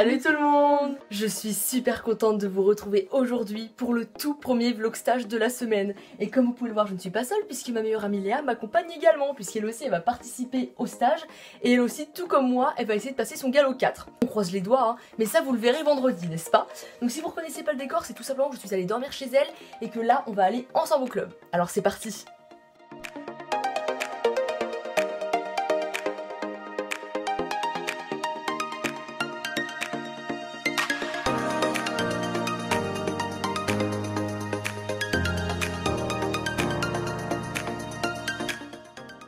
Salut tout le monde Je suis super contente de vous retrouver aujourd'hui pour le tout premier vlog stage de la semaine. Et comme vous pouvez le voir, je ne suis pas seule puisque ma meilleure amie Léa m'accompagne également puisqu'elle aussi elle va participer au stage et elle aussi, tout comme moi, elle va essayer de passer son galop 4. On croise les doigts, hein, mais ça vous le verrez vendredi, n'est-ce pas? Donc si vous reconnaissez pas le décor, c'est tout simplement que je suis allée dormir chez elle et que là, on va aller ensemble au club. Alors c'est parti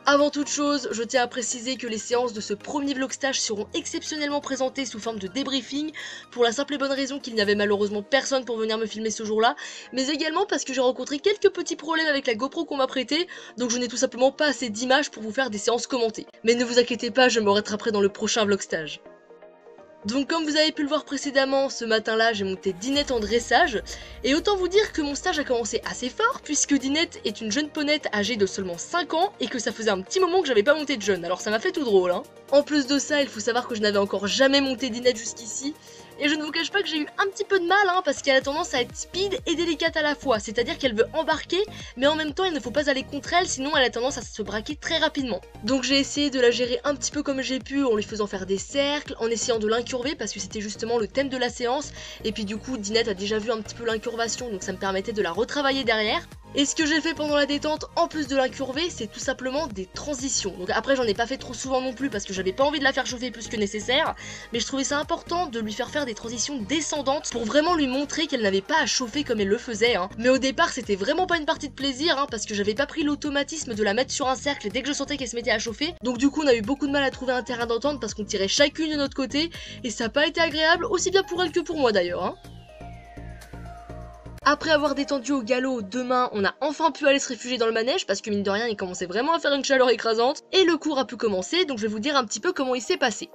Avant toute chose, je tiens à préciser que les séances de ce premier vlog stage seront exceptionnellement présentées sous forme de débriefing, pour la simple et bonne raison qu'il n'y avait malheureusement personne pour venir me filmer ce jour-là, mais également parce que j'ai rencontré quelques petits problèmes avec la GoPro qu'on m'a prêtée, donc je n'ai tout simplement pas assez d'images pour vous faire des séances commentées. Mais ne vous inquiétez pas, je me rattraperai dans le prochain vlog stage. Donc comme vous avez pu le voir précédemment, ce matin-là j'ai monté Dinette en dressage, et autant vous dire que mon stage a commencé assez fort, puisque Dinette est une jeune ponette âgée de seulement 5 ans, et que ça faisait un petit moment que j'avais pas monté de jeune, alors ça m'a fait tout drôle hein. En plus de ça, il faut savoir que je n'avais encore jamais monté Dinette jusqu'ici, et je ne vous cache pas que j'ai eu un petit peu de mal, hein, parce qu'elle a tendance à être speed et délicate à la fois. C'est-à-dire qu'elle veut embarquer, mais en même temps, il ne faut pas aller contre elle, sinon elle a tendance à se braquer très rapidement. Donc j'ai essayé de la gérer un petit peu comme j'ai pu, en lui faisant faire des cercles, en essayant de l'incurver, parce que c'était justement le thème de la séance. Et puis du coup, Dinette a déjà vu un petit peu l'incurvation, donc ça me permettait de la retravailler derrière. Et ce que j'ai fait pendant la détente, en plus de l'incurver, c'est tout simplement des transitions. Donc après, j'en ai pas fait trop souvent non plus parce que j'avais pas envie de la faire chauffer plus que nécessaire, mais je trouvais ça important de lui faire faire des transitions descendantes pour vraiment lui montrer qu'elle n'avait pas à chauffer comme elle le faisait. Hein. Mais au départ, c'était vraiment pas une partie de plaisir hein, parce que j'avais pas pris l'automatisme de la mettre sur un cercle dès que je sentais qu'elle se mettait à chauffer. Donc du coup, on a eu beaucoup de mal à trouver un terrain d'entente parce qu'on tirait chacune de notre côté et ça n'a pas été agréable, aussi bien pour elle que pour moi d'ailleurs. Hein. Après avoir détendu au galop demain, on a enfin pu aller se réfugier dans le manège parce que mine de rien, il commençait vraiment à faire une chaleur écrasante et le cours a pu commencer, donc je vais vous dire un petit peu comment il s'est passé.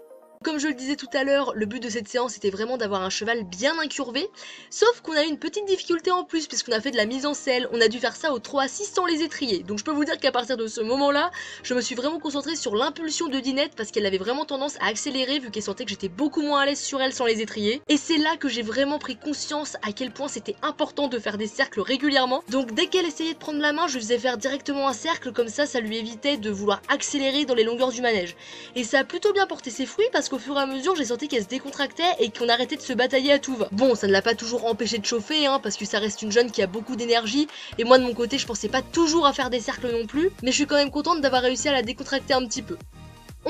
Comme je le disais tout à l'heure, le but de cette séance était vraiment d'avoir un cheval bien incurvé, sauf qu'on a eu une petite difficulté en plus puisqu'on a fait de la mise en selle, on a dû faire ça au 3 6 sans les étriers. Donc je peux vous dire qu'à partir de ce moment-là, je me suis vraiment concentrée sur l'impulsion de Dinette parce qu'elle avait vraiment tendance à accélérer vu qu'elle sentait que j'étais beaucoup moins à l'aise sur elle sans les étriers. Et c'est là que j'ai vraiment pris conscience à quel point c'était important de faire des cercles régulièrement. Donc dès qu'elle essayait de prendre la main, je faisais faire directement un cercle comme ça, ça lui évitait de vouloir accélérer dans les longueurs du manège. Et ça a plutôt bien porté ses fruits parce qu'au fur et à mesure, j'ai senti qu'elle se décontractait et qu'on arrêtait de se batailler à tout va. Bon, ça ne l'a pas toujours empêché de chauffer, hein, parce que ça reste une jeune qui a beaucoup d'énergie, et moi de mon côté, je pensais pas toujours à faire des cercles non plus, mais je suis quand même contente d'avoir réussi à la décontracter un petit peu.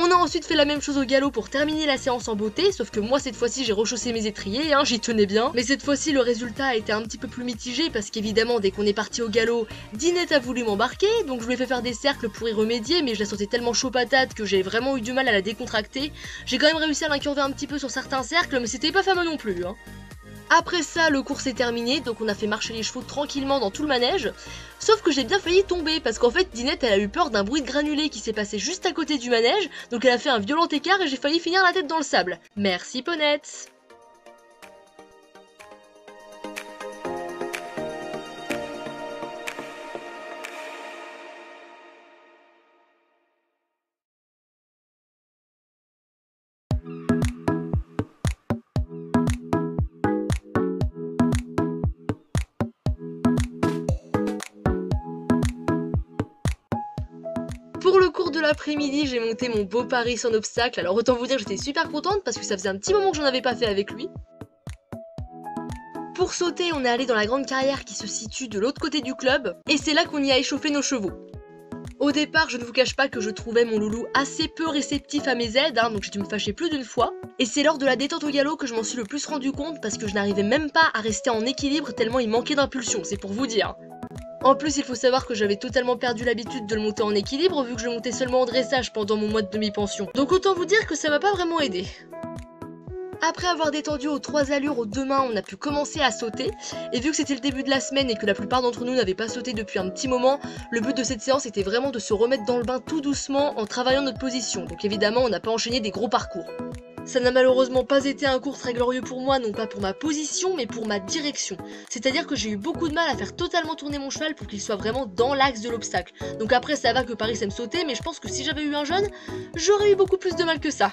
On a ensuite fait la même chose au galop pour terminer la séance en beauté, sauf que moi cette fois-ci j'ai rechaussé mes étriers, hein, j'y tenais bien. Mais cette fois-ci le résultat a été un petit peu plus mitigé parce qu'évidemment dès qu'on est parti au galop, Dinette a voulu m'embarquer, donc je lui ai fait faire des cercles pour y remédier, mais je la sentais tellement chaud patate que j'ai vraiment eu du mal à la décontracter. J'ai quand même réussi à l'incurver un petit peu sur certains cercles, mais c'était pas fameux non plus. Hein. Après ça, le cours s'est terminé, donc on a fait marcher les chevaux tranquillement dans tout le manège. Sauf que j'ai bien failli tomber, parce qu'en fait, Dinette, elle a eu peur d'un bruit de granulé qui s'est passé juste à côté du manège, donc elle a fait un violent écart et j'ai failli finir la tête dans le sable. Merci Ponette Pour le cours de l'après-midi, j'ai monté mon beau pari sans obstacle. Alors autant vous dire, j'étais super contente parce que ça faisait un petit moment que j'en avais pas fait avec lui. Pour sauter, on est allé dans la grande carrière qui se situe de l'autre côté du club, et c'est là qu'on y a échauffé nos chevaux. Au départ, je ne vous cache pas que je trouvais mon loulou assez peu réceptif à mes aides, hein, donc j'ai dû me fâcher plus d'une fois. Et c'est lors de la détente au galop que je m'en suis le plus rendu compte parce que je n'arrivais même pas à rester en équilibre tellement il manquait d'impulsion, c'est pour vous dire. En plus, il faut savoir que j'avais totalement perdu l'habitude de le monter en équilibre vu que je montais seulement en dressage pendant mon mois de demi-pension. Donc autant vous dire que ça m'a pas vraiment aidé. Après avoir détendu aux trois allures aux deux mains, on a pu commencer à sauter. Et vu que c'était le début de la semaine et que la plupart d'entre nous n'avaient pas sauté depuis un petit moment, le but de cette séance était vraiment de se remettre dans le bain tout doucement en travaillant notre position. Donc évidemment, on n'a pas enchaîné des gros parcours. Ça n'a malheureusement pas été un cours très glorieux pour moi, non pas pour ma position, mais pour ma direction. C'est-à-dire que j'ai eu beaucoup de mal à faire totalement tourner mon cheval pour qu'il soit vraiment dans l'axe de l'obstacle. Donc après, ça va que Paris me sauter, mais je pense que si j'avais eu un jeune, j'aurais eu beaucoup plus de mal que ça.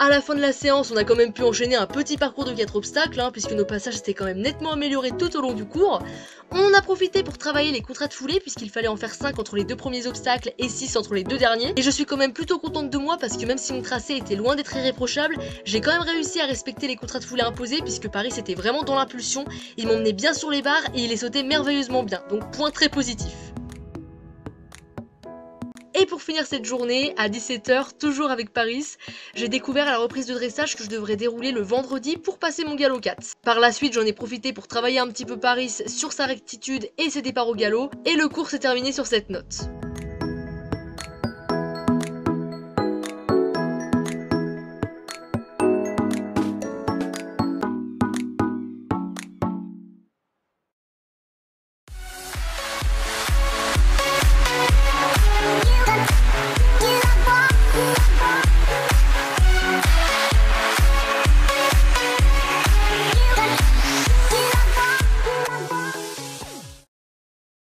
À la fin de la séance, on a quand même pu enchaîner un petit parcours de 4 obstacles, hein, puisque nos passages étaient quand même nettement améliorés tout au long du cours. On a profité pour travailler les contrats de foulée, puisqu'il fallait en faire 5 entre les deux premiers obstacles et 6 entre les deux derniers. Et je suis quand même plutôt contente de moi, parce que même si mon tracé était loin d'être irréprochable, j'ai quand même réussi à respecter les contrats de foulée imposés, puisque Paris était vraiment dans l'impulsion, il m'emmenait bien sur les barres et il les sautait merveilleusement bien, donc point très positif. Et pour finir cette journée, à 17h, toujours avec Paris, j'ai découvert à la reprise de dressage que je devrais dérouler le vendredi pour passer mon galop 4. Par la suite, j'en ai profité pour travailler un petit peu Paris sur sa rectitude et ses départs au galop, et le cours s'est terminé sur cette note.